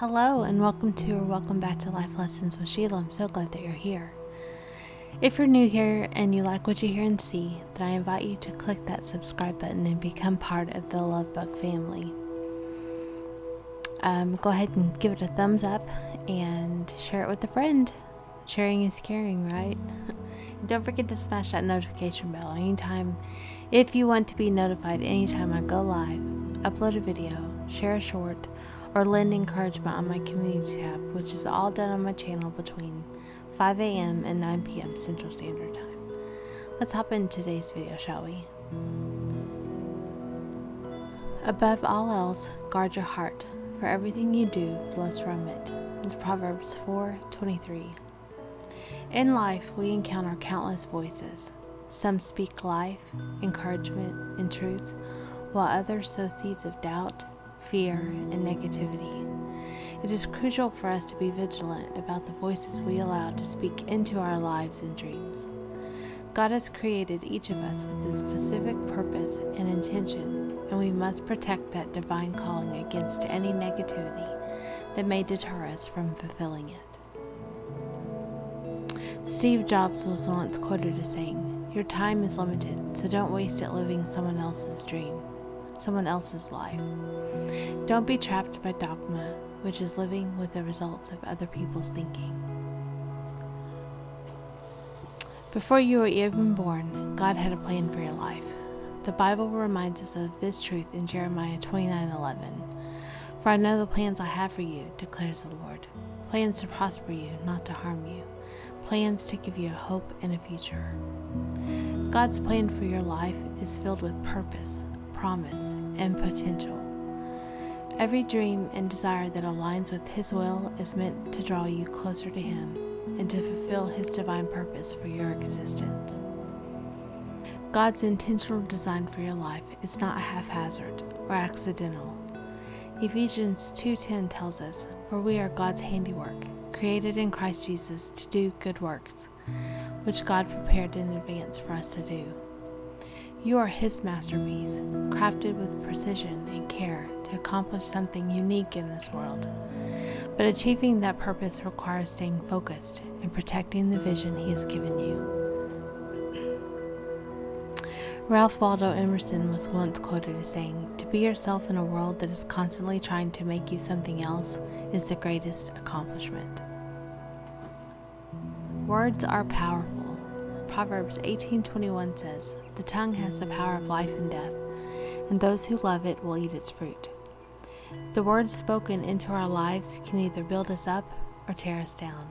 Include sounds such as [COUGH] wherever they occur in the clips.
Hello, and welcome to or welcome back to Life Lessons with Sheila. I'm so glad that you're here. If you're new here and you like what you hear and see, then I invite you to click that subscribe button and become part of the Love Bug family. Um, go ahead and give it a thumbs up and share it with a friend. Sharing is caring, right? [LAUGHS] don't forget to smash that notification bell anytime if you want to be notified anytime I go live, upload a video, share a short, or lend encouragement on my community tab, which is all done on my channel between 5 a.m. and 9 p.m. Central Standard Time. Let's hop into today's video, shall we? Above all else, guard your heart, for everything you do flows from it. It's Proverbs 4:23. In life, we encounter countless voices. Some speak life, encouragement, and truth, while others sow seeds of doubt, fear, and negativity. It is crucial for us to be vigilant about the voices we allow to speak into our lives and dreams. God has created each of us with a specific purpose and intention, and we must protect that divine calling against any negativity that may deter us from fulfilling it. Steve Jobs was once quoted as saying, Your time is limited, so don't waste it living someone else's dream, someone else's life. Don't be trapped by dogma, which is living with the results of other people's thinking. Before you were even born, God had a plan for your life. The Bible reminds us of this truth in Jeremiah 29:11. For I know the plans I have for you, declares the Lord. Plans to prosper you, not to harm you. Plans to give you a hope and a future. God's plan for your life is filled with purpose, promise, and potential. Every dream and desire that aligns with His will is meant to draw you closer to Him and to fulfill His divine purpose for your existence. God's intentional design for your life is not haphazard or accidental. Ephesians 2:10 tells us, "For we are God's handiwork, created in Christ Jesus to do good works, which God prepared in advance for us to do." You are His masterpiece, crafted with precision and care to accomplish something unique in this world. But achieving that purpose requires staying focused and protecting the vision He has given you. Ralph Waldo Emerson was once quoted as saying, To be yourself in a world that is constantly trying to make you something else is the greatest accomplishment. Words are powerful. Proverbs 18:21 says, "The tongue has the power of life and death, and those who love it will eat its fruit." The words spoken into our lives can either build us up or tear us down.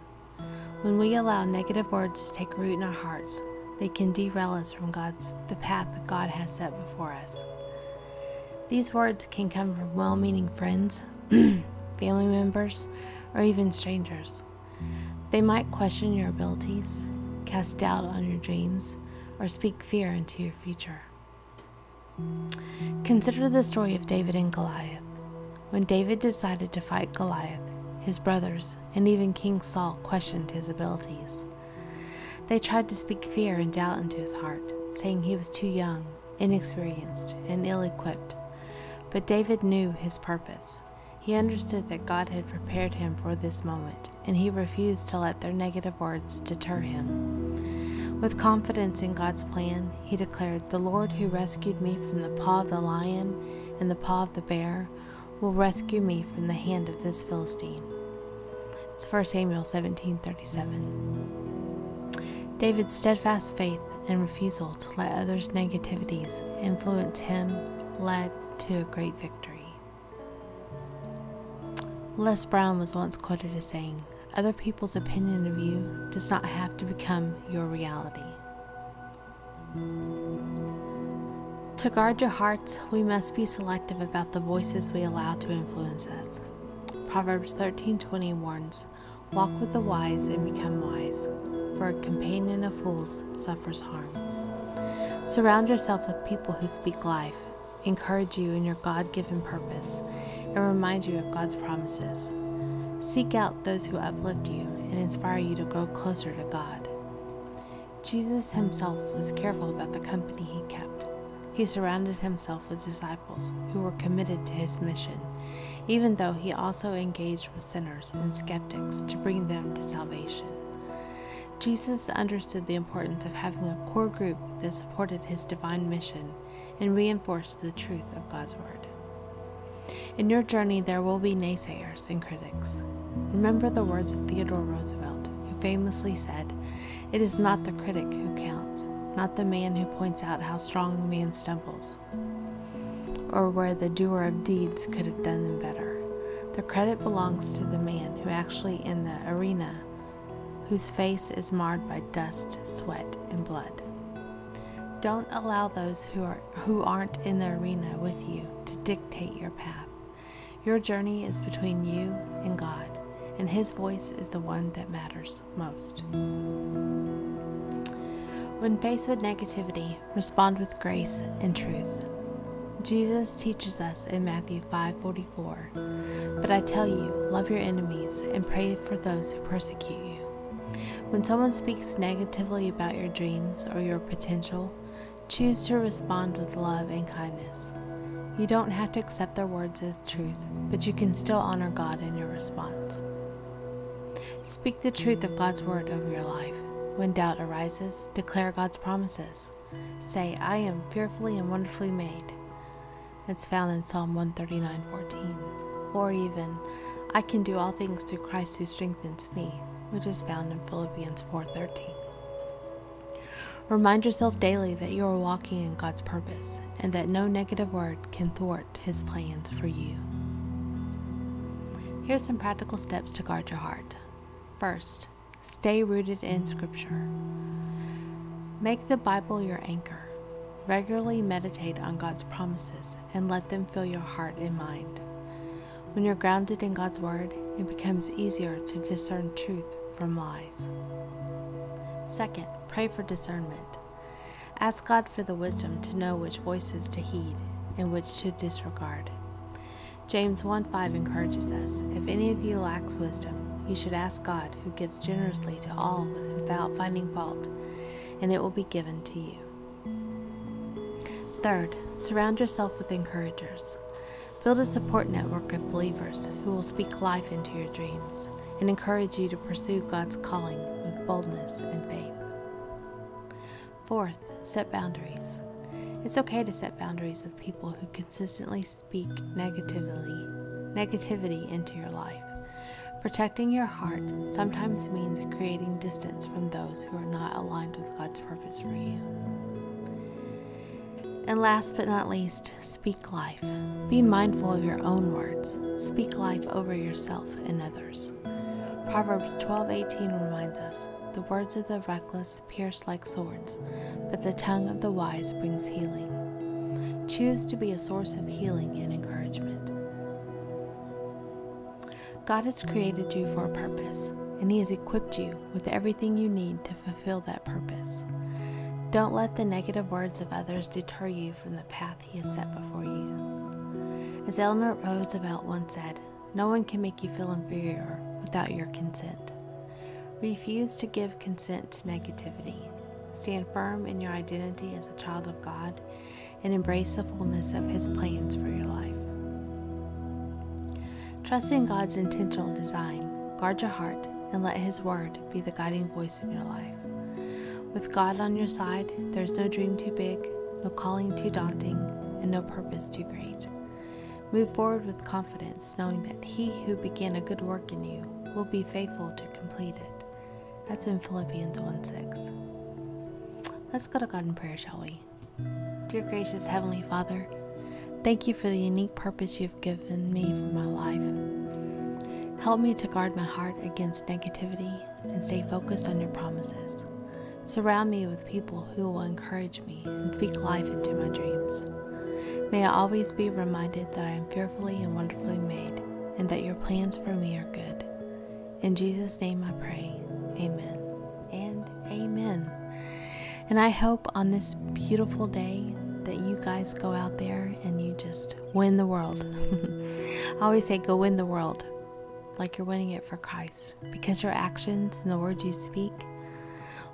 When we allow negative words to take root in our hearts, they can derail us from God's the path that God has set before us. These words can come from well-meaning friends, [CLEARS THROAT] family members, or even strangers. They might question your abilities, cast doubt on your dreams, or speak fear into your future. Consider the story of David and Goliath. When David decided to fight Goliath, his brothers and even King Saul questioned his abilities. They tried to speak fear and doubt into his heart, saying he was too young, inexperienced, and ill equipped. But David knew his purpose. He understood that God had prepared him for this moment, and he refused to let their negative words deter him. With confidence in God's plan, he declared, The Lord who rescued me from the paw of the lion and the paw of the bear will rescue me from the hand of this Philistine. It's 1 Samuel 17:37. David's steadfast faith and refusal to let others' negativities influence him led to a great victory. Les Brown was once quoted as saying, Other people's opinion of you does not have to become your reality. To guard your hearts, we must be selective about the voices we allow to influence us. Proverbs 13:20 warns, "Walk with the wise and become wise, for a companion of fools suffers harm. Surround yourself with people who speak life, encourage you in your God given purpose, and remind you of God's promises. Seek out those who uplift you and inspire you to grow closer to God. Jesus himself was careful about the company he kept. He surrounded himself with disciples who were committed to his mission even though he also engaged with sinners and skeptics to bring them to salvation. Jesus understood the importance of having a core group that supported his divine mission and reinforced the truth of God's Word. In your journey, there will be naysayers and critics. Remember the words of Theodore Roosevelt, who famously said, It is not the critic who counts, not the man who points out how strong a man stumbles, or where the doer of deeds could have done them better. The credit belongs to the man who actually in the arena whose face is marred by dust, sweat, and blood. Don't allow those who, are, who aren't in the arena with you to dictate your path. Your journey is between you and God, and His voice is the one that matters most. When faced with negativity, respond with grace and truth. Jesus teaches us in Matthew 5:44, "But I tell you, love your enemies and pray for those who persecute you." When someone speaks negatively about your dreams or your potential, choose to respond with love and kindness. You don't have to accept their words as truth, but you can still honor God in your response. Speak the truth of God's word over your life. When doubt arises, declare God's promises. Say, I am fearfully and wonderfully made. It's found in Psalm 139:14. Or even, I can do all things through Christ who strengthens me which is found in Philippians 4:13. Remind yourself daily that you are walking in God's purpose and that no negative word can thwart his plans for you. Here's some practical steps to guard your heart. First, stay rooted in scripture. Make the Bible your anchor. Regularly meditate on God's promises and let them fill your heart and mind. When you're grounded in God's Word, it becomes easier to discern truth from lies. Second, pray for discernment. Ask God for the wisdom to know which voices to heed and which to disregard. James 1 5 encourages us If any of you lacks wisdom, you should ask God, who gives generously to all without finding fault, and it will be given to you. Third, surround yourself with encouragers. Build a support network of believers who will speak life into your dreams and encourage you to pursue God's calling with boldness and faith. Fourth, set boundaries. It's okay to set boundaries with people who consistently speak negatively, negativity into your life. Protecting your heart sometimes means creating distance from those who are not aligned with God's purpose for you. And last but not least, speak life. Be mindful of your own words. Speak life over yourself and others. Proverbs 12:18 reminds us, "The words of the reckless pierce like swords, but the tongue of the wise brings healing." Choose to be a source of healing and encouragement. God has created you for a purpose, and He has equipped you with everything you need to fulfill that purpose. Don't let the negative words of others deter you from the path He has set before you. As Eleanor Roosevelt once said, no one can make you feel inferior without your consent. Refuse to give consent to negativity. Stand firm in your identity as a child of God and embrace the fullness of His plans for your life. Trust in God's intentional design, guard your heart, and let His Word be the guiding voice in your life. With God on your side, there's no dream too big, no calling too daunting, and no purpose too great. Move forward with confidence, knowing that He who began a good work in you will be faithful to complete it. That's in Philippians 1 6. Let's go to God in prayer, shall we? Dear gracious Heavenly Father, thank you for the unique purpose you've given me for my life. Help me to guard my heart against negativity and stay focused on your promises. Surround me with people who will encourage me and speak life into my dreams. May I always be reminded that I am fearfully and wonderfully made and that your plans for me are good. In Jesus' name I pray. Amen and amen. And I hope on this beautiful day that you guys go out there and you just win the world. [LAUGHS] I always say, go win the world like you're winning it for Christ because your actions and the words you speak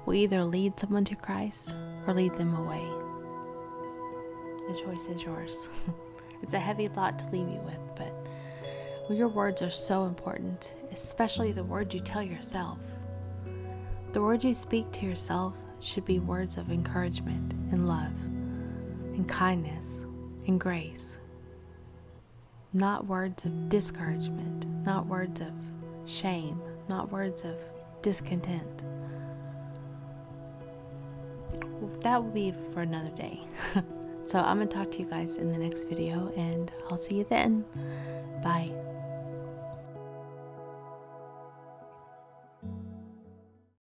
will either lead someone to Christ or lead them away. The choice is yours. [LAUGHS] it's a heavy thought to leave you with, but your words are so important, especially the words you tell yourself. The words you speak to yourself should be words of encouragement and love and kindness and grace. Not words of discouragement, not words of shame, not words of discontent. That will be for another day. [LAUGHS] so I'm going to talk to you guys in the next video, and I'll see you then. Bye.